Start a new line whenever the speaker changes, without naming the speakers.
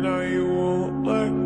now you won't let